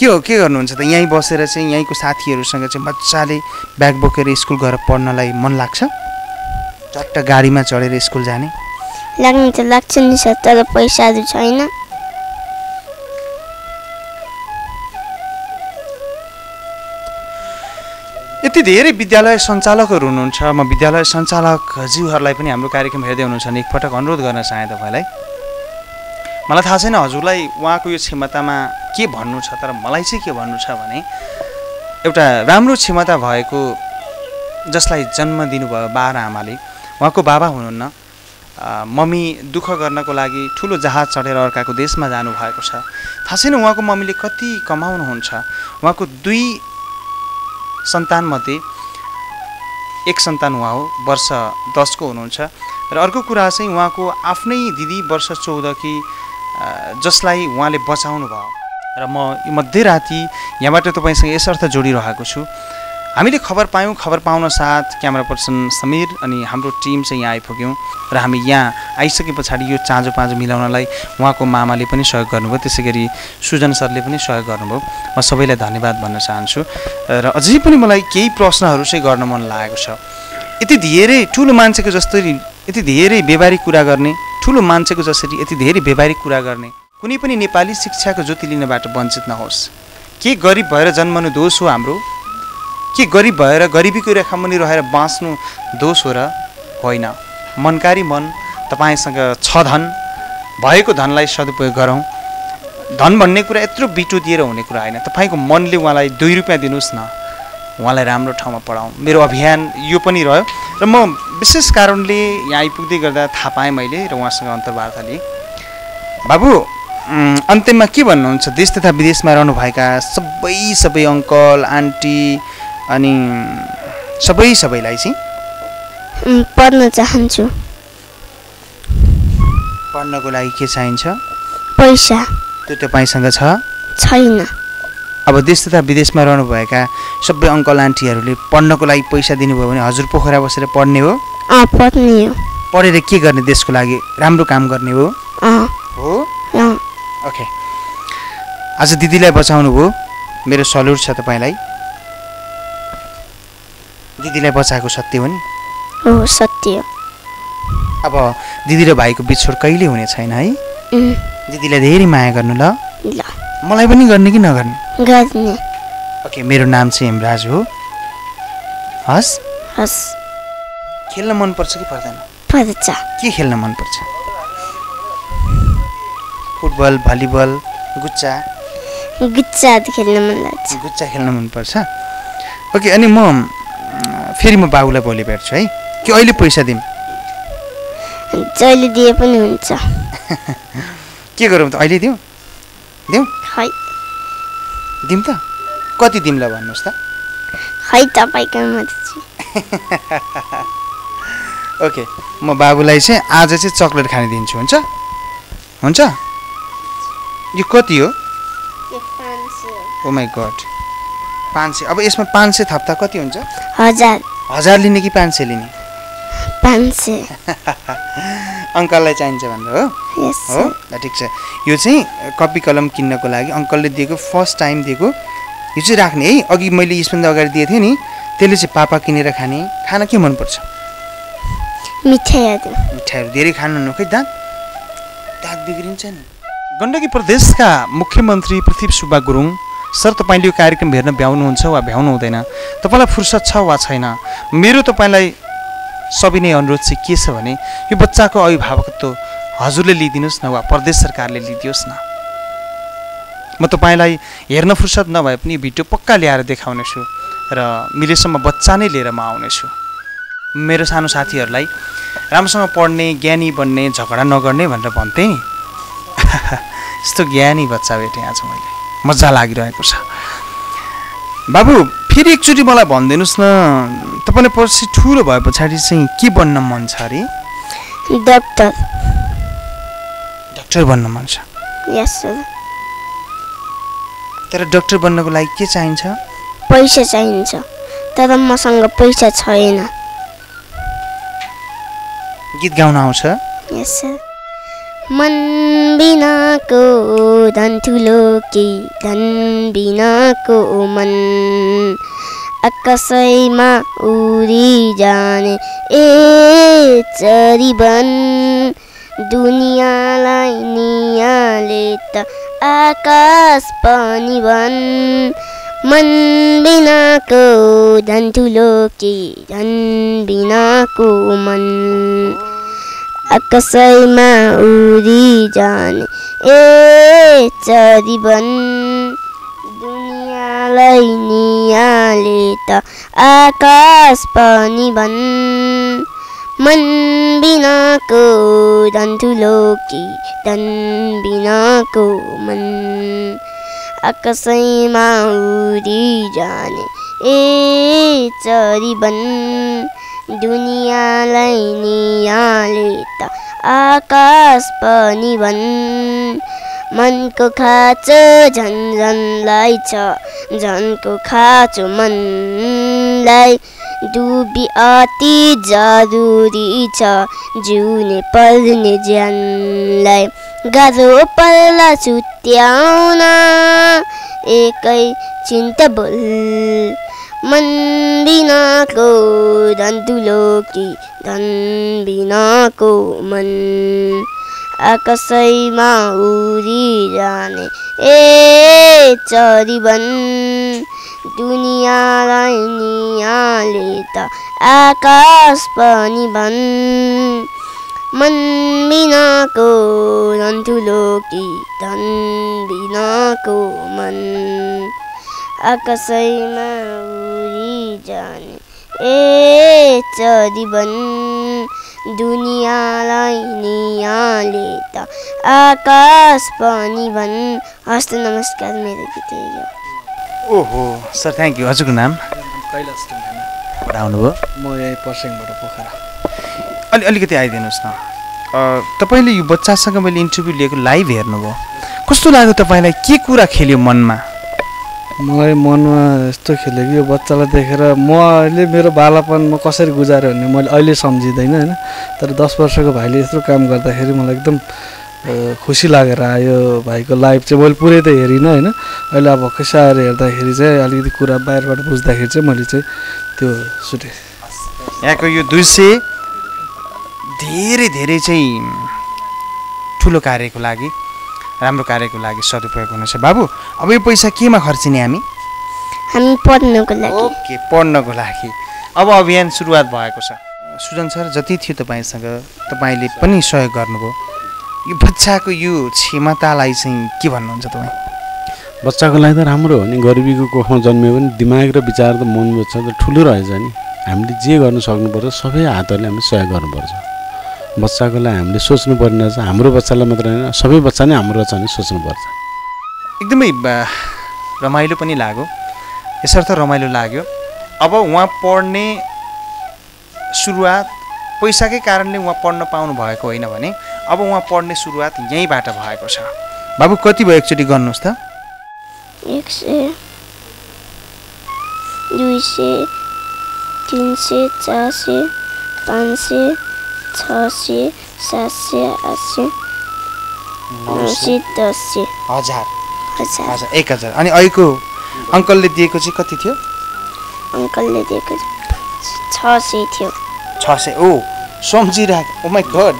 के हो के गर्नुहुन्छ त? यहीँ बसेर चाहिँ यहीँको साथीहरूसँग चाहिँ मजाले ब्याग बोकेर स्कुल गएर पढ्नलाई मन लाग्छ? चट्ट गाडीमा चढेर स्कुल जाने? लाग्नु त लाग्छ नि सर तर पैसाहरू छैन यति धेरै विद्यालय सञ्चालकहरू हुनुहुन्छ म विद्यालय सञ्चालकज्यूहरूलाई पनि हाम्रो कार्यक्रम हेर्दै हुनुहुन्छ भने एकपटक अनुरोध गर्न चाहेँ तपाईँलाई। मलाई थाहा छैन हजुरलाई उहाँको यो क्षमतामा के भन्नु छ तर मलाई चाहिँ के भन्नु छ भने एउटा राम्रो क्षमता भएको जसलाई जन्म दिनुभयो बाह्र आमाले उहाँको बाबा हुनुहुन्न। मम्मी दुःख गर्नको लागि ठुलो जहाज चढेर अर्काको देशमा जानुभएको छ। थाहा छैन उहाँको मम्मीले कति कमाउनुहुन्छ। उहाँको दुई सन्तानमध्ये एक सन्तान उहाँ हो वर्ष दसको हुनुहुन्छ। र अर्को कुरा चाहिँ उहाँको आफ्नै दिदी वर्ष चौध कि जसलाई उहाँले बचाउनु भयो र म मध्यराति यहाँबाट तपाईँसँग यसर्थ जोडिरहेको छु। हामीले खबर पायौँ खबर पाउन साथ क्यामेरा पर्सन समीर अनि हाम्रो टिम चाहिँ यहाँ आइपुग्यौँ र हामी यहाँ आइसके पछाडि यो चाँजो पाँजो मिलाउनलाई उहाँको मामाले पनि सहयोग गर्नुभयो त्यसै गरी सुजन सरले पनि सहयोग गर्नुभयो। म सबैलाई धन्यवाद भन्न चाहन्छु र अझै पनि मलाई केही प्रश्नहरू चाहिँ गर्न मन लागेको छ। यति धेरै ठुलो मान्छेको जस्तै यति धेरै व्यवहारिक कुरा गर्ने ठुलो मान्छेको जसरी यति धेरै व्यवहारिक कुरा गर्ने कुनै पनि नेपाली शिक्षाको ज्योति लिनबाट वञ्चित नहोस्। के गरिब भएर जन्मनु दोष हो हाम्रो? के गरिब भएर गरिबीको रेखामुनि रहेर बाँच्नु दोष हो र होइन। मनकारी मन तपाईँसँग छ धन भएको धनलाई सदुपयोग गरौँ। धन भन्ने कुरा यत्रो बिटो दिएर हुने कुरा होइन। तपाईँको मनले उहाँलाई दुई रुपियाँ दिनुहोस् न। उहाँलाई राम्रो ठाउँमा पढाउँ। मेरो अभियान यो पनि रह्यो। र म विशेष कारणले यहाँ आइपुग्दै गर्दा थाहा पाएँ मैले र उहाँसँग अन्तर्वार्ता लिएँ। बाबु अन्त्यमा के भन्नुहुन्छ? देश तथा विदेशमा रहनुभएका सबै सबै अङ्कल आन्टी अनि सबै सबैलाई चाहिँ? पढ्न चाहन्छु। पढ्नको लागि के चाहिन्छ? पैसा। त्यो तपाईँसँग छ? छैन। अब देश तथा विदेशमा रहनुभएका सबै अङ्कल आन्टीहरूले पढ्नको लागि पैसा दिनुभयो भने हजुर पोखरा बसेर पढ्ने हो? पढ्ने हो। पढेर के गर्ने देशको लागि? राम्रो काम गर्ने हो? हो? ओके। आज दिदीलाई बचाउनु भयो मेरो सल्युट छ तपाईँलाई। दिदीलाई बचाएको सत्य हो नि? हो सत्य अब दिदी र भाइको बिछोड कहिले हुने छैन है? दिदीलाई धेरै माया गर्नु ल। मलाई पनि गर्ने कि नगर्ने? गर्ने। ओके मेरो नाम चाहिँ हेमराज हो। हस्। हस्। खेल्न मनपर्छ कि पर्दैन? पर्छ। के खेल्न मनपर्छ फुटबल भलिबल गुच्चा? गुच्चाहरू खेल्न मन लाग्छ। गुच्चा खेल्न मनपर्छ ओके अनि म फेरि म बाबुलाई भोलि भेट्छु है। कि अहिले पैसा दिउँ जहिले दिए पनि हुन्छ। के गरौँ त अहिले दिउँ? दिउँ? खै। दिउँ त। कति दिउँला भन्नुहोस् त? खै तपाईँको ओके म बाबुलाई चाहिँ आज चाहिँ चक्लेट खाने दिन्छु हुन्छ? हुन्छ? यो कति हो? ओ माई गड पाँच सय अब यसमा पाँच सय थप्दा कति हुन्छ? हजार। हजार लिने कि पाँच सय लिने? पाँच सय। अङ्कललाई चाहिन्छ भनेर हो? यस। हो? ल ठिक छ। यो चाहिँ कपी कलम किन्नको लागि अङ्कलले दिएको फर्स्ट टाइम दिएको। यो चाहिँ राख्ने है। अघि मैले यसभन्दा अगाडि दिएको थिएँ नि। त्यसले चाहिँ पापा किनेर खाने। खाना के मनपर्छ? मिठाईहरू मिठाईहरू धेरै खानु न खै दाँत। दाँत बिग्रिन्छ नि। गण्डकी प्रदेशका मुख्यमन्त्री पृथ्वी सुब्बा गुरुङ सर तपाईँले यो कार्यक्रम हेर्न भ्याउनुहुन्छ वा भ्याउनु हुँदैन? तपाईँलाई फुर्सद छ वा छैन? मेरो तपाईँलाई सविनय अनुरोध चाहिँ के छ भने यो बच्चाको अभिभावकत्व हजुरले लिइदिनुहोस् न वा प्रदेश सरकारले लिइदियोस् न। म तपाईँलाई हेर्न फुर्सद नभए पनि भिडियो पक्का ल्याएर देखाउनेछु र मिलेसम्म बच्चा नै लिएर म आउनेछु। मेरो सानो साथीहरूलाई राम्रोसँग पढ्ने ज्ञानी बन्ने झगडा नगर्ने भनेर भन्थेँ यस्तो ज्ञानी बच्चा भेटेँ आज मैले। मजा लागिरहेको छ। बाबु फेरि एकचोटि मलाई भनिदिनुहोस् न तपाईँले पछि ठुलो भए पछाडि चाहिँ के बन्न मन छ अरे? डक्टर। डक्टर बन्न मन छ? यस सर। तर डक्टर बन्नको लागि के चाहिन्छ? पैसा चाहिन्छ तर मसँग पैसा छैन। गीत गाउन आउँछ? Yes sir. मन बिनाको धन ठुलो कि धन बिनाको मन? आकाशैमा उडी जाने ए चरिबन दुनियाँलाई नियाले त आकाश पनि भन मन बिनाको धन ठुलो कि धन बिनाको मन? आकाशैमा उडी जाने। ए चरिबन दुनियाँलाई नियाले त आकाश पनि भन मन बिनाको धन ठुलो कि धन बिनाको मन। आकाशैमा उडी जाने। ए चरिबन दुनियाँलाई नियाले त आकाश पनि भन् मनको खाँचो झन् झन्लाई छ झनको खाँचो मनलाई डुबी अति जरुरी छ। जिउने पर्ने ज्यानलाई गाह्रो पर्ला छुट्याउन एकै चिन्ता बोल मन बिनाको धन ठुलो कि धन बिनाको मन आकाशैमा उडी जाने ए चरिबन दुनियाँलाई नियाले त आकाश पनि भन् मन बिनाको धन धन बिनाको मन आकाशैमा उडी जाने। ए चरिबन दुनियाँलाई नियाले त। आकाश पनि भन् हस्त नमस्कार मेरो गीत ओहो सर थ्याङ्क यू हजुरको नाम? कैलाश आउनुभयो म यहीँ पर्सेङबाट पोखरा। अलि अलिकति आइदिनुहोस् न। अ, तपाईँले यो बच्चासँग मैले इन्टरभ्यू लिएको लाइभ हेर्नुभयो। कस्तो लाग्यो तपाईँलाई? के कुरा खेल्यो मनमा? मलाई मनमा यस्तो खेल्यो कि यो बच्चालाई देखेर म अहिले मेरो बालापन म कसरी गुजाऱ्यो भन्ने मैले अहिले सम्झिँदैन होइन? तर दस वर्षको भाइले यत्रो काम गर्दाखेरि मलाई एकदम खुसी लागेर आयो भाइको लाइफ चाहिँ। मैले पुरै त हेरिनँ होइन? अहिले अब भर्खर आएर हेर्दाखेरि चाहिँ अलिकति कुरा बाहिरबाट बुझ्दाखेरि चाहिँ मैले चाहिँ त्यो सुटेँ। यहाँको यो दृश्य धेरै धेरै चाहिँ ठुलो कार्यको लागि राम्रो कार्यको लागि सदुपयोग हुनेछ बाबु अब यो पैसा केमा खर्चिने हामी? हामी पढ्नको लागि। ओके पढ्नको लागि। अब अभियान सुरुवात भएको छ। सुजन सर जति थियो तपाईँसँग तपाईँले पनि सहयोग गर्नुभयो। यो बच्चाको यो क्षमतालाई चाहिँ के भन्नुहुन्छ तपाईँ? बच्चाको लागि त राम्रो हो नि। गरिबीको कोखमा जन्मियो भने दिमाग र विचार त मन बच्चा त ठुलो रहेछ नि। हामीले जे गर्नु सक्नुपर्छ सबै हातहरूले हामीले सहयोग गर्नुपर्छ। बच्चाको लागि हामीले सोच्नु पर्ने रहेछ। हाम्रो बच्चालाई मात्र होइन सबै बच्चा नै हाम्रो छ भने सोच्नुपर्छ। एकदमै रमाइलो पनि लाग्यो। यसर्थ रमाइलो लाग्यो। अब उहाँ पढ्ने सुरुवात पैसाकै कारणले उहाँ पढ्न पाउनु भएको होइन भने अब उहाँ पढ्ने सुरुवात यहीँबाट भएको छ। बाबु कति भयो एकचोटि गर्नुहोस् त। एक सय दुई सय तिन सय चार सय पाँच सय छ सय सात सय आठ नौ सय दस। सय हजार। हजार एक हजार। अनि अहिलेको अङ्कलले दिएको चाहिँ कति थियो? अङ्कलले दिएको छ सय थियो। छ सय ओ सम्झिरहेको ओ my god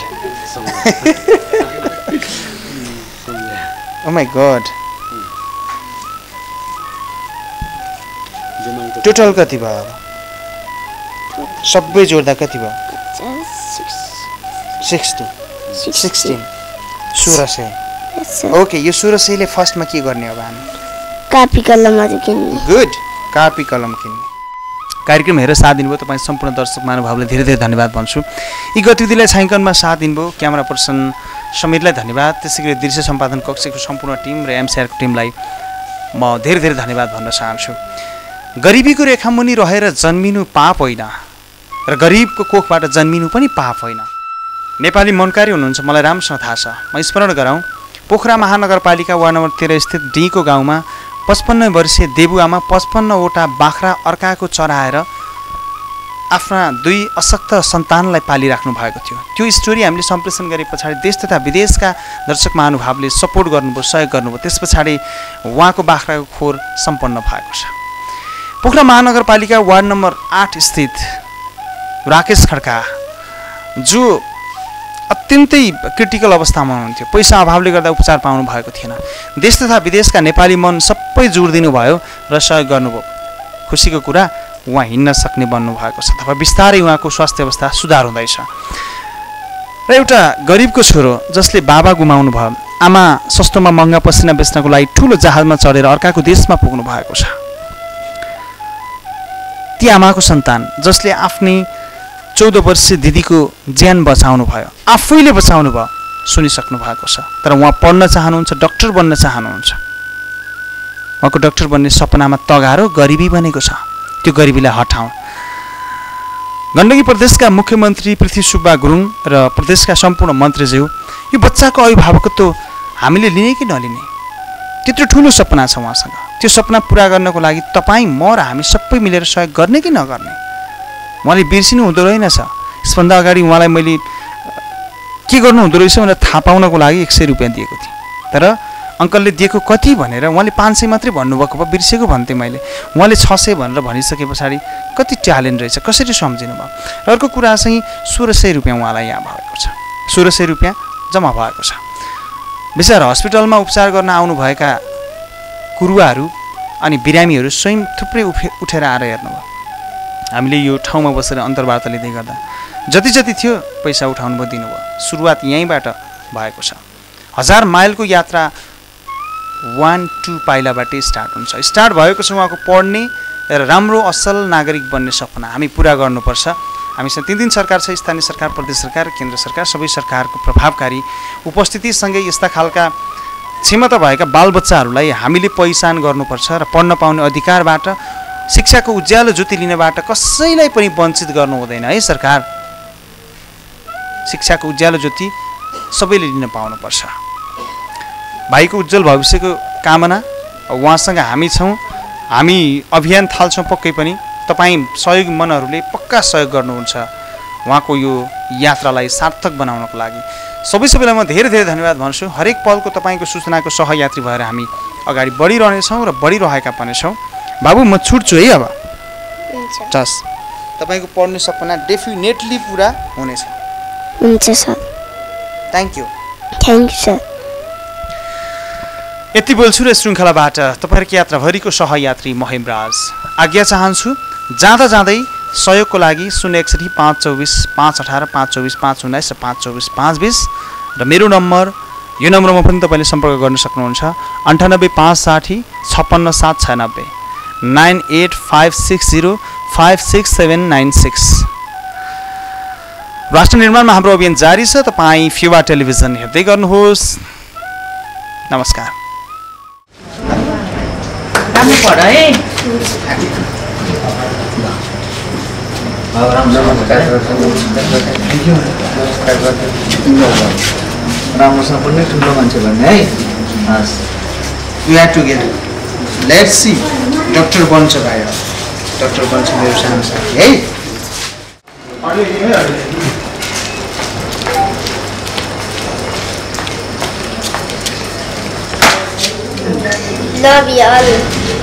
oh my god total कति भयो सबै जोड्दा कति भयो? सिक्सटी सिक्सटिन ओके यो सोह्र सयले फर्स्टमा के गर्ने अब हामी? कापी कलमहरू किन्ने। गुड कापी कलम किन्ने। कार्यक्रम हेरेर साथ दिनुभयो। तपाईँ सम्पूर्ण दर्शक महानुभावलाई धेरै धेरै धन्यवाद भन्छु। यी गतिविधिलाई छायाङ्कनमा साथ दिनुभयो। क्यामेरा पर्सन समीरलाई धन्यवाद। त्यसै गरी दृश्य सम्पादन कक्षको सम्पूर्ण टिम र एमसिआरको टिमलाई म धेरै धेरै धन्यवाद भन्न चाहन्छु। गरिबीको रेखामुनि रहेर जन्मिनु पाप होइन र गरिबको कोखबाट जन्मिनु पनि पाप होइन। नेपाली मनकारी हुनुहुन्छ मलाई राम्रोसँग थाहा छ। म स्मरण गराउँ पोखरा महानगरपालिका वार्ड नम्बर तेह्र स्थित डीको गाउँमा पचपन्न वर्षीय देबुआमा पचपन्नवटा बाख्रा अर्काको चराएर आफ्ना दुई अशक्त सन्तानलाई पालिराख्नु भएको थियो। त्यो स्टोरी हामीले सम्प्रेषण गरे पछाडि देश तथा विदेशका दर्शक महानुभावले सपोर्ट गर्नुभयो सहयोग गर्नुभयो। त्यस पछाडि उहाँको बाख्राको खोर सम्पन्न भएको छ। पोखरा महानगरपालिका वार्ड नम्बर आठ स्थित राकेश खड्का जो अत्यन्तै क्रिटिकल अवस्थामा हुनुहुन्थ्यो। पैसा अभावले गर्दा उपचार पाउनु भएको थिएन। देश तथा विदेशका नेपाली मन सबै जोडिदिनु भयो र सहयोग गर्नुभयो। खुसीको कुरा उहाँ हिँड्न सक्ने बन्नु भएको छ अथवा बिस्तारै उहाँको स्वास्थ्य अवस्था सुधार हुँदैछ। र एउटा गरिबको छोरो जसले बाबा गुमाउनु भयो आमा सस्तोमा महँगा पसिना बेच्नको लागि ठुलो जहाजमा चढेर अर्काको देशमा पुग्नु भएको छ। ती आमाको सन्तान जसले आफ्नै चौध वर्षीय दिदीको ज्यान बचाउनु भयो। आफैले बचाउनु भयो। सुनिसक्नु भएको छ। तर उहाँ पढ्न चाहनुहुन्छ डक्टर बन्न चाहनुहुन्छ। उहाँको डक्टर बन्ने सपनामा तगारो गरिबी बनेको छ। त्यो गरिबीलाई हटाउँ। गण्डकी प्रदेशका मुख्यमन्त्री पृथ्वी सुब्बा गुरुङ र प्रदेशका सम्पूर्ण मन्त्रीज्यू यो बच्चाको अभिभावकत्व हामीले लिने कि नलिने? त्यत्रो ठुलो सपना छ उहाँसँग। त्यो सपना पुरा गर्नको लागि तपाईँ म र हामी सबै मिलेर सहयोग गर्ने कि नगर्ने? उहाँले बिर्सिनु हुँदो रहेनछ यसभन्दा अगाडि उहाँलाई मैले के गर्नु हुँदो रहेछ? भनेर थाहा पाउनको लागि एक सय रुपियाँ दिएको थिएँ। तर अङ्कलले दिएको कति भनेर उहाँले पाँच सय मात्रै भन्नुभएको भए बिर्सेको भन्थेँ मैले। उहाँले छ सय भनेर भनिसके पछाडि कति ट्यालेन्ट रहेछ कसरी सम्झिनु भयो? र अर्को कुरा चाहिँ सोह्र सय रुपियाँ उहाँलाई यहाँ भएको छ। सोह्र सय रुपियाँ जम्मा भएको छ। बिचरा हस्पिटलमा उपचार गर्न आउनुभएका कुरुवाहरू अनि बिरामीहरू स्वयं थुप्रै उठेर आएर हेर्नुभयो। हामीले यो ठाउँमा बसेर अन्तर्वार्ता लिँदै गर्दा जति जति थियो पैसा उठाउनु भयो दिनुभयो। सुरुवात यहीँबाट भएको छ। हजार माइलको यात्रा वान टू पाइलाबाटै स्टार्ट हुन्छ। स्टार्ट भएको छ उहाँको पढ्ने र राम्रो असल नागरिक बन्ने सपना। हामी पुरा गर्नुपर्छ। हामीसँग तिन तिन सरकार छ स्थानीय सरकार प्रदेश सरकार केन्द्र सरकार सबै सरकारको प्रभावकारी उपस्थितिसँगै यस्ता खालका क्षमता भएका बालबच्चाहरूलाई हामीले पहिचान गर्नुपर्छ र पढ्न पाउने अधिकारबाट शिक्षाको उज्यालो ज्योति लिनबाट कसैलाई पनि वञ्चित गर्नु हुँदैन है सरकार। शिक्षाको उज्यालो ज्योति सबैले लिन पाउनुपर्छ। भाइको उज्जवल भविष्यको कामना उहाँसँग हामी छौँ हामी अभियान थाल्छौँ पक्कै पनि तपाईँ सहयोग मनहरूले पक्का सहयोग गर्नुहुन्छ। उहाँको यो यात्रालाई सार्थक बनाउनको लागि सबै सबैलाई म धेरै धेरै धन्यवाद भन्छु। हरेक पलको तपाईँको सूचनाको सहयात्री भएर हामी अगाडि बढिरहनेछौँ र बढिरहेका पनि छौँ। बाबु म छुट्छु है अब। हुन्छ। जस तपाईँको पढ्ने सपना डेफिनेटली पुरा हुनेछ। हुन्छ sir. Thank you thank you sir यति बोल्छु र श्रृङ्खलाबाट तपाईँहरूको यात्राभरिको सहयात्री महेमराज आज्ञा चाहन्छु जाँदा जाँदै सहयोगको लागि शून्य एकसठी पाँच चौबिस पाँच अठार पाँच चौबिस पाँच उन्नाइस र पाँच चौबिस पाँच बिस र मेरो नम्बर यो नम्बरमा पनि तपाईँले सम्पर्क गर्न सक्नुहुन्छ। अन्ठानब्बे पाँच साठी छप्पन्न सात छयानब्बे। Nine eight five six zero five six seven nine six. राष्ट्र निर्माणमा हाम्रो अभियान जारी छ तपाईँ फ्युवा टेलिभिजन हेर्दै गर्नुहोस्। नमस्कार। राम्रोसँग पनि ठुलो मान्छे भन्ने है। हस्। We are together let's see doctor बन्छ भाइ डक्टर बन्छ मेरो सानो साथी है लभ यु अल